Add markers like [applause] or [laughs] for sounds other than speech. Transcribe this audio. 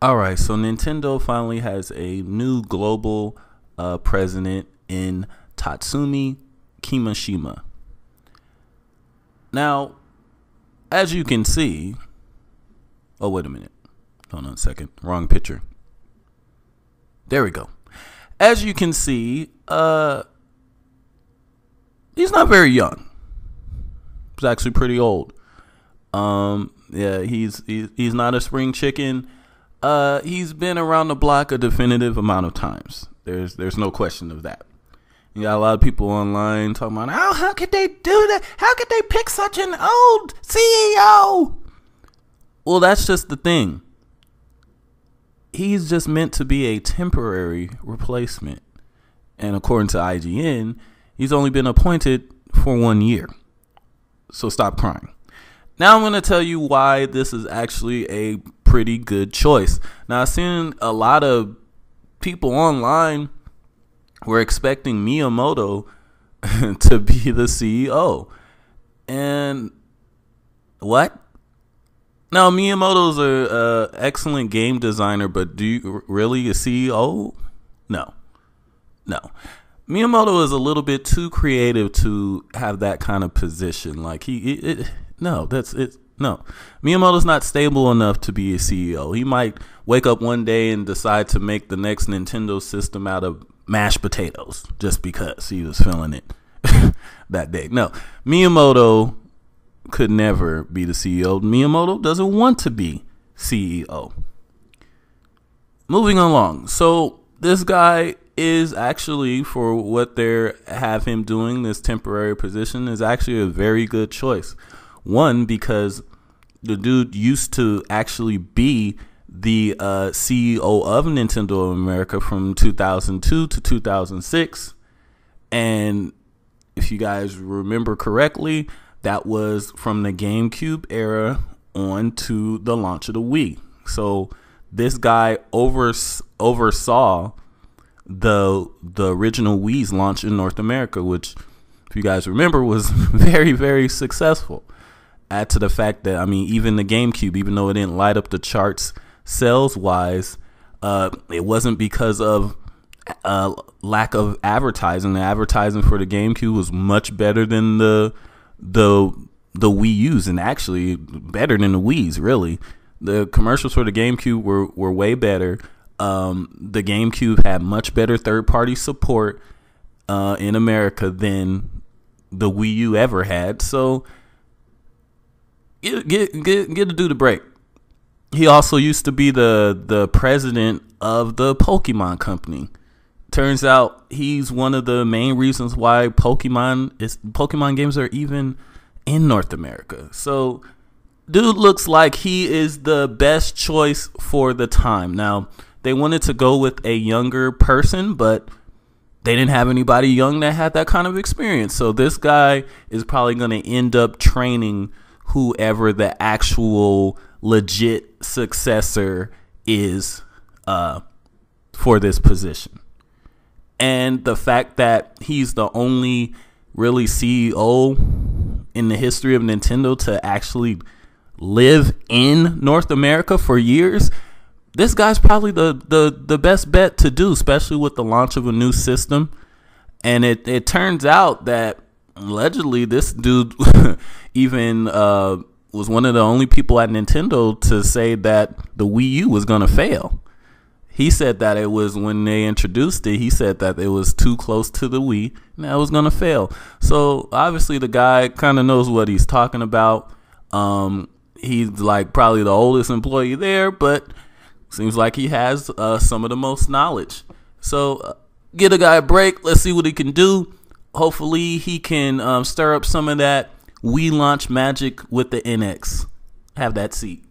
All right, so Nintendo finally has a new global uh, president in Tatsumi Kimishima. Now, as you can see, oh, wait a minute. Hold on a second. Wrong picture. There we go. As you can see, uh, he's not very young. He's actually pretty old. Um, yeah, he's he's, he's not a spring chicken uh, he's been around the block a definitive amount of times. There's there's no question of that. You got a lot of people online talking about how how could they do that? How could they pick such an old CEO? Well, that's just the thing. He's just meant to be a temporary replacement. And according to IGN, he's only been appointed for one year. So stop crying. Now I'm going to tell you why this is actually a pretty good choice. Now I've seen a lot of people online were expecting Miyamoto [laughs] to be the CEO. And what? Now Miyamoto's a, a excellent game designer, but do you really a CEO? No. No. Miyamoto is a little bit too creative to have that kind of position. Like he, it, it, no, that's it. No, Miyamoto's not stable enough to be a CEO. He might wake up one day and decide to make the next Nintendo system out of mashed potatoes just because he was feeling it [laughs] that day. No, Miyamoto could never be the CEO. Miyamoto doesn't want to be CEO. Moving along. So this guy is actually for what they have him doing this temporary position is actually a very good choice. One because the dude used to actually be the uh, CEO of Nintendo of America from 2002 to 2006. And if you guys remember correctly, that was from the GameCube era on to the launch of the Wii. So this guy overs- oversaw the the original Wii's launch in North America, which, if you guys remember, was [laughs] very very successful add to the fact that I mean, even the GameCube, even though it didn't light up the charts sales wise, uh, it wasn't because of uh, lack of advertising. The advertising for the GameCube was much better than the the the Wii U's, and actually better than the Wii's. Really, the commercials for the GameCube were were way better. Um, the GameCube had much better third party support uh, in America than the Wii U ever had. So get get get get to do the break. He also used to be the the president of the Pokemon company. Turns out he's one of the main reasons why Pokemon is Pokemon games are even in North America. So dude looks like he is the best choice for the time. Now, they wanted to go with a younger person, but they didn't have anybody young that had that kind of experience. So this guy is probably going to end up training whoever the actual legit successor is uh, for this position. And the fact that he's the only really CEO in the history of Nintendo to actually live in North America for years, this guy's probably the, the, the best bet to do, especially with the launch of a new system. And it, it turns out that allegedly this dude [laughs] even uh, was one of the only people at Nintendo to say that the Wii U was going to fail. He said that it was when they introduced it, he said that it was too close to the Wii and that was going to fail. So obviously, the guy kind of knows what he's talking about. Um, he's like probably the oldest employee there, but seems like he has uh, some of the most knowledge. So uh, get a guy a break. Let's see what he can do hopefully he can um, stir up some of that Wii launch magic with the NX. Have that seat.